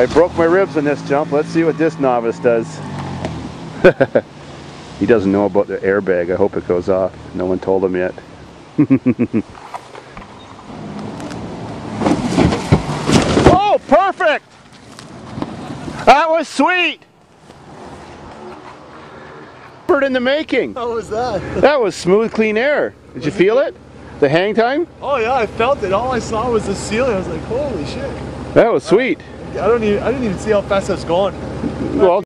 I broke my ribs on this jump. Let's see what this novice does. he doesn't know about the airbag. I hope it goes off. No one told him yet. oh, perfect! That was sweet! Bird in the making. How was that? That was smooth, clean air. Did you feel it? The hang time? Oh yeah, I felt it. All I saw was the ceiling. I was like, holy shit. That was sweet. I don't even I didn't even see how fast was going. Well.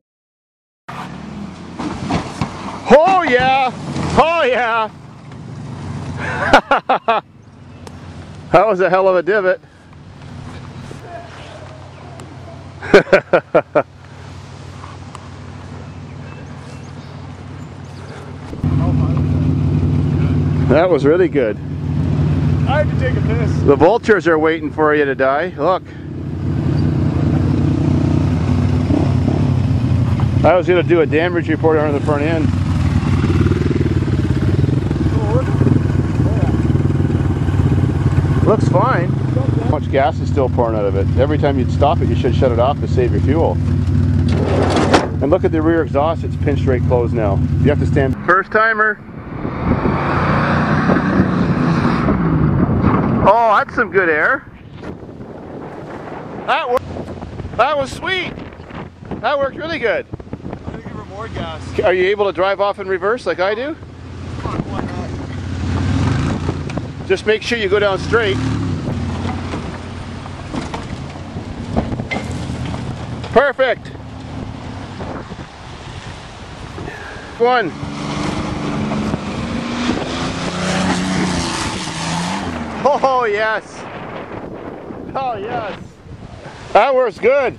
Oh yeah! Oh yeah! that was a hell of a divot. that was really good. I had to take a piss. The vultures are waiting for you to die. Look. I was going to do a damage report on the front end. Looks fine. How much gas is still pouring out of it? Every time you'd stop it, you should shut it off to save your fuel. And look at the rear exhaust, it's pinched straight closed now. You have to stand. First timer. Oh, that's some good air. That. That was sweet. That worked really good. I'm gonna give her more gas. Are you able to drive off in reverse like I do? On, why not? Just make sure you go down straight. Perfect. One. Oh yes. Oh yes. That works good.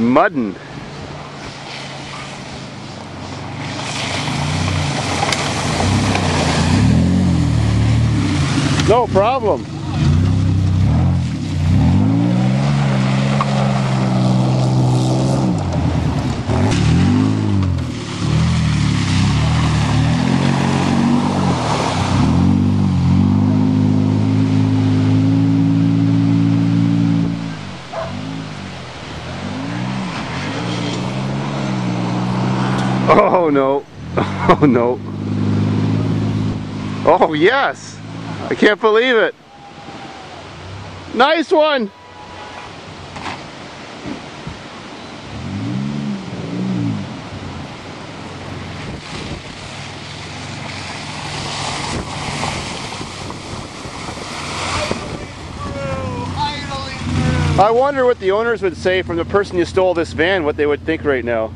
Muddin. No problem. Oh no. Oh no. Oh yes. I can't believe it. Nice one. I wonder what the owners would say from the person you stole this van, what they would think right now.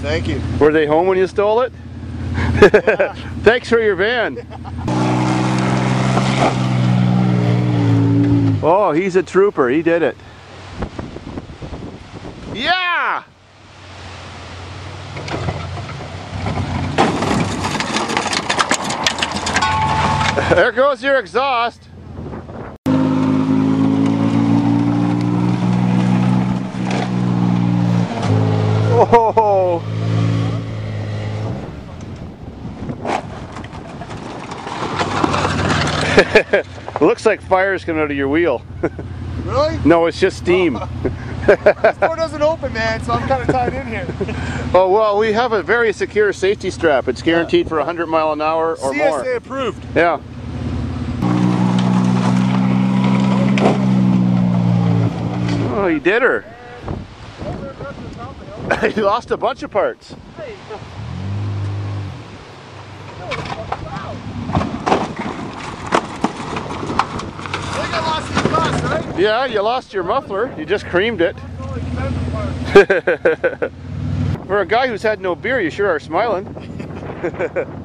Thank you. Were they home when you stole it? Thanks for your van. Oh, he's a trooper. He did it. Yeah! There goes your exhaust. Oh! Looks like fire's coming out of your wheel. Really? no, it's just steam. This door doesn't open, man, so I'm kind of tied in here. oh, well, we have a very secure safety strap. It's guaranteed for 100 mile an hour or CSA more. CSA approved. Yeah. Oh, he did her. he lost a bunch of parts. Costs, right? Yeah, you lost your muffler. You just creamed it. For a guy who's had no beer, you sure are smiling.